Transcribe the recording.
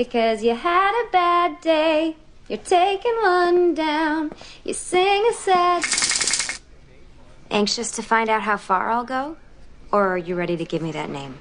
Because you had a bad day. You're taking one down. You sing a sad. Anxious to find out how far I'll go? Or are you ready to give me that name?